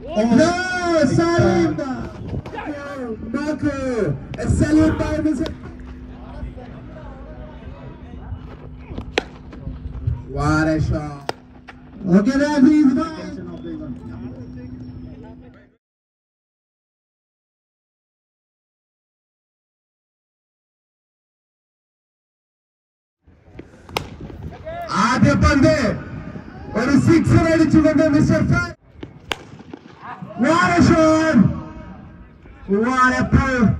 No, Salim! No, Marco! A salute by Mr. What a shot! Okay, referees, bye! ആദ്യ പന്ത് ഒരു sixer അടിച്ചുകൊണ്ട് mister Frank what a shot! What a pull!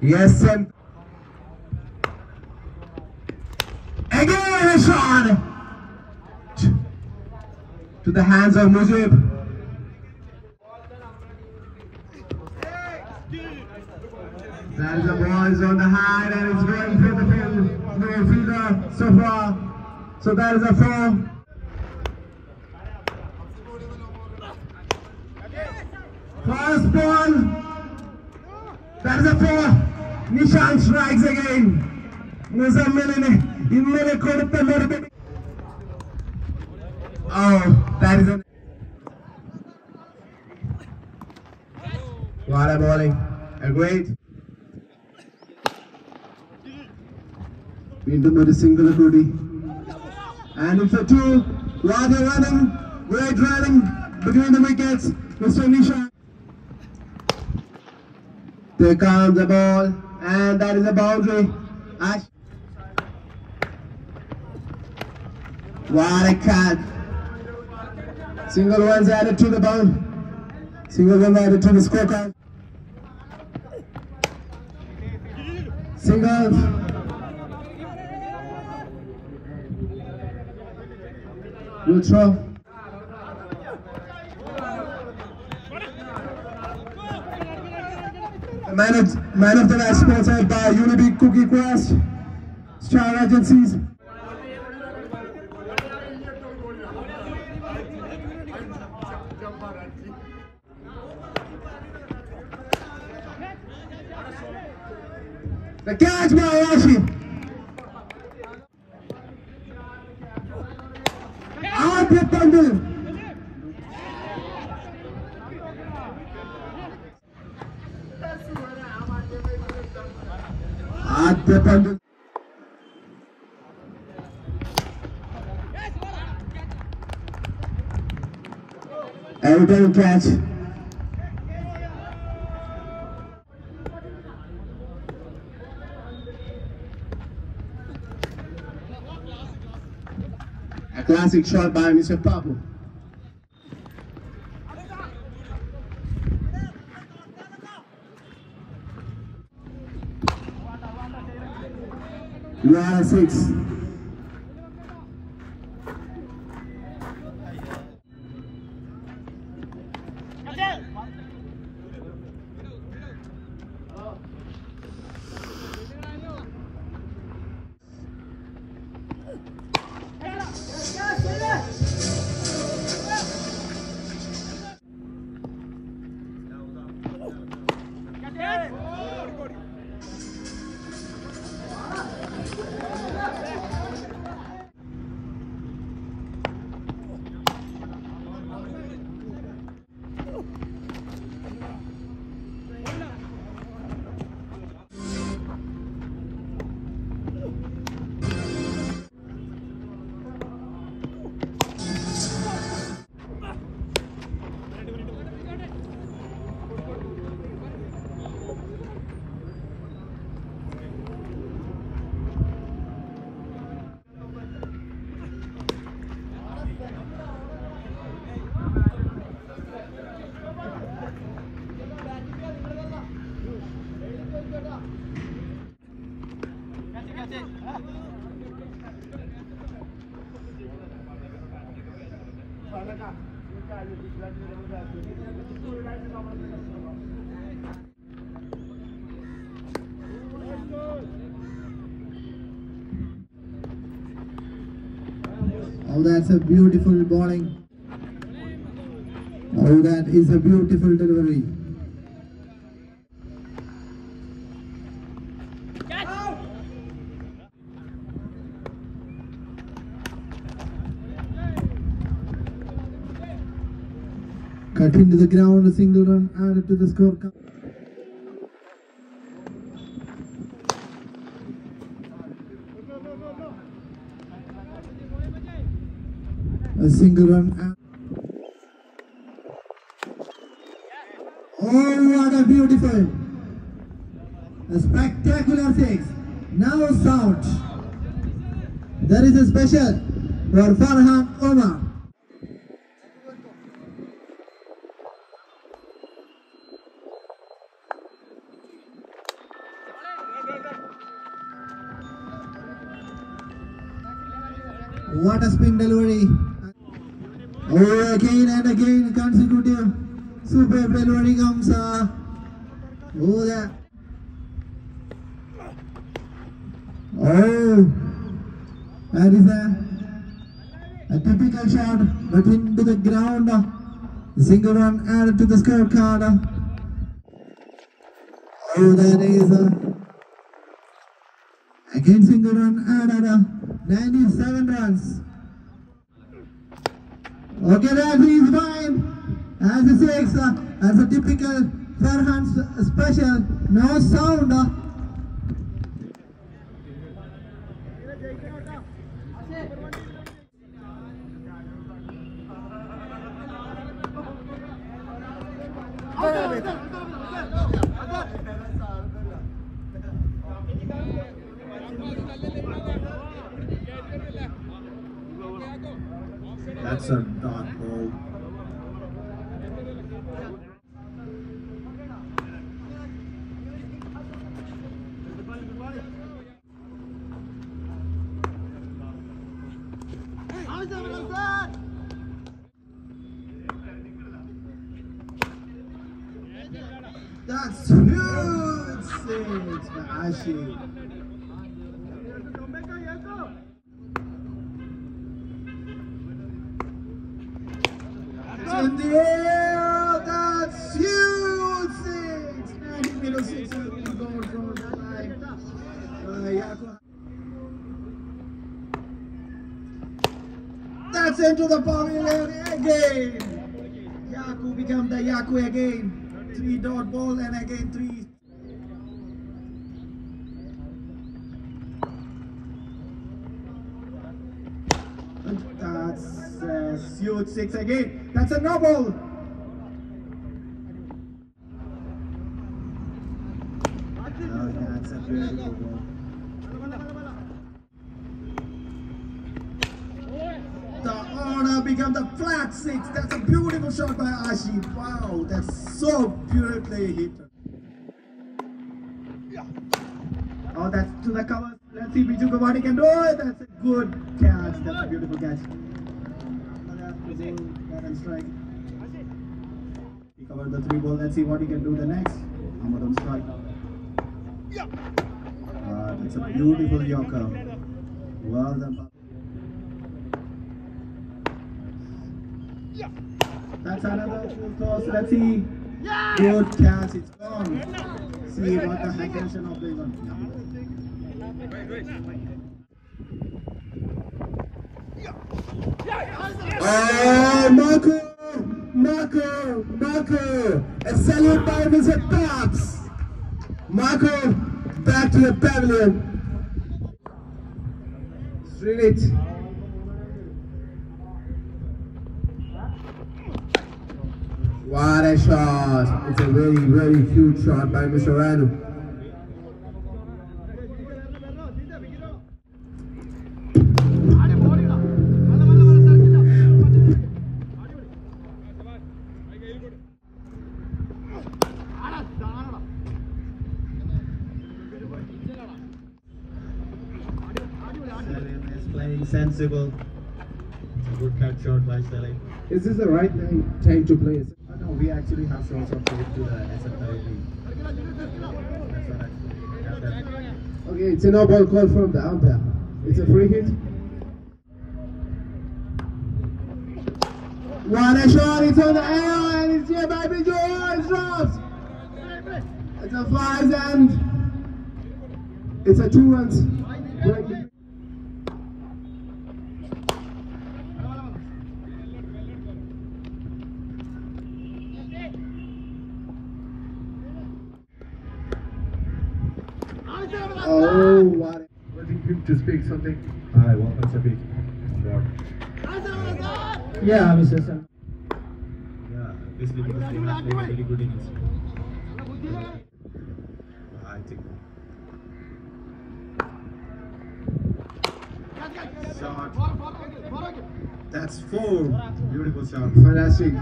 Yes, and again a to the hands of Mujib. That is the ball on the high and it's going through the field. No fielder so far. So that is a four. First ball. That is a four. Nishan strikes again. മുസമ്മിലിന് ഇന്നലെ കൊടുത്ത മറുപടി Oh, that is a What a bowling. A great. വീണ്ടും ഒരു single കൂടി and it's a two. Raja running. Great running between the wickets. Mr. Nishan. There comes the ball. And that is a boundary. Ash. What a catch. Single ones added to the bound. Single one added to the scorecard. Singles. The man of, man of the match sponsored by Unibeat Cookie Quest, Star Agencies. The catch by Rashi. தீர்த்தாண்டு ஆத்திய தாண்டு Everybody catch. Classic shot by Mr. Papu. You six. Oh, that's a beautiful bowling. Oh, that is a beautiful delivery. Cut into the ground, a single run added to the scorecard. Single run. add- Oh, what a beautiful, a spectacular six. Now sound. There is a special for Farhan Omar. What a spin delivery. Oh, again and again consecutive delivery comes. Oh, yeah. Oh, that is a, a typical shot, but into the ground. Single run added to the scorecard. Oh, that is a. Again single run added. Uh, 97 runs. Okay, that is fine. As a six, uh, as a typical s- special, no sound. Uh, That's a dot ball. That's huge six by Ashi. in the air. That's huge six. 90 middle six from the line. That's into the pavilion again. Yaku become the Yaku again. Three dot ball and again three. That's uh, huge six again. That's a no ball. Oh, that's a beautiful ball. The honor become the flat six. That's a beautiful shot by Ashi. Wow, that's so beautifully hit. Oh, that's to the cover. Let's see Biju Gawadi can do it. That's a good catch. That's a beautiful catch. And strike. He covered the three ball. Let's see what he can do the next. Ahmad strike. Ah, that's a beautiful Yorker. Well done. That's another full toss. Let's see. Good catch. It's gone. See what the heck action of the one. Oh, Marco! Marco! Marco! A salute by Mr. Tops! Marco, back to the pavilion. Srinit. What a shot! It's a very, very huge shot by Mr. Ranu. Sensible. It's a good cut shot by Salim. Is this the right time, time to play? Oh, no, we actually have shots of played to the SFW. That's what I got that. Okay, it's a no ball call from the umpire. It's a free hit. What a shot! It's on the air and it's here by Biju. It's dropped. It's a flies and it's a two runs. Break. to speak something? Hi, welcome Shafiq. On board. Yeah, Mr. Sun. Yeah, basically because they have played a really good innings. I think. Shot. That's four. Beautiful shot. Fantastic.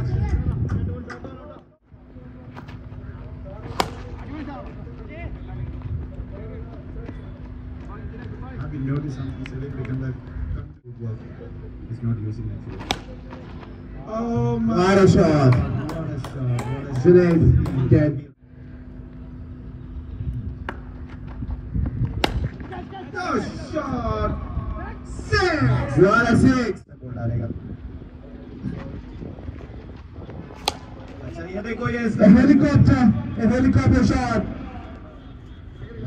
Noticed something silly? Become like woodwork. He's not using actually. Oh my What a shot. What a shot. What a. Junaid dead. No shot. Six. What a six. अच्छा ये देखो ये. A helicopter shot.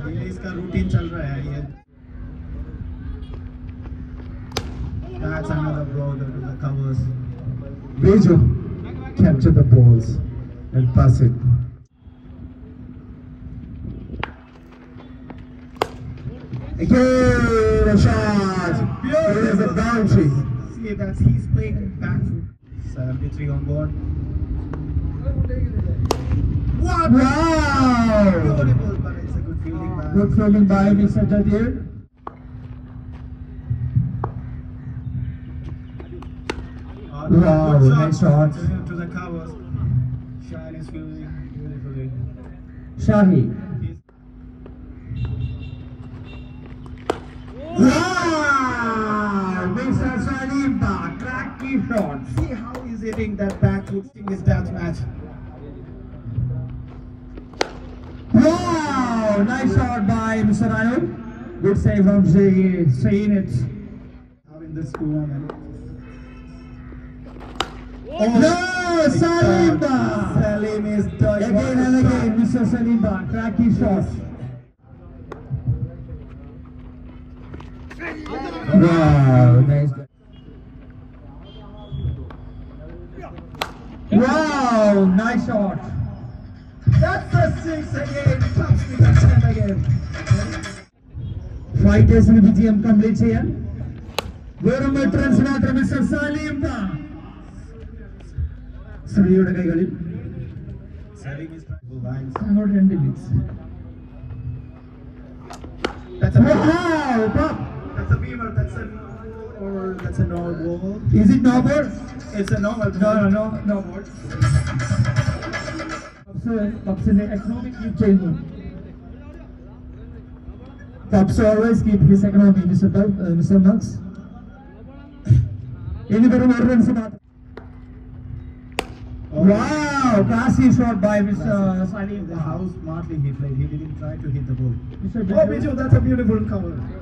ये इसका routine चल रहा है ये That's another blow to the covers. Bejo capture the balls and pass it. Again a shot. It is a boundary. See that's he's playing back foot. 73 on board. What? Wow! Beautiful, but it's a good fielding man. Good fielding by Mr. Jadir. Uh, Wow, nice shot. To, the covers. Shine is fielding beautifully. Shahi. Wow! Mr. Cracky shot. See how he's hitting that back foot in his death match. Wow! Nice shot by Mr. Ryan. Good save from Zay- saying it. How in this tournament. No, Saliba! Salim is done. Again and again, Mr. Saliba, cracking shot. Wow, nice. Wow, nice shot. That's the six again. Touch the again. Fight is in the BGM complete here. Where am I transfer? Mr. Salim. is trying to lines. അങ്ങോട്ട് രണ്ട് innings That's a Wow, pop. that's a beamer. That's a or that's a normal ball. Is it no ball? It's a normal No, ball. no, no, no ball. പബ്സിന്റെ economic keep ചെയ്യുന്നു puffs always keep his economy mister mister mugs ഇനി വെറും ഒരു runs മാത്രം Oh. Wow, classy shot by Mr. Salim. How smartly he played. He didn't try to hit the ball. Mr. Oh, Biju, that's a beautiful cover.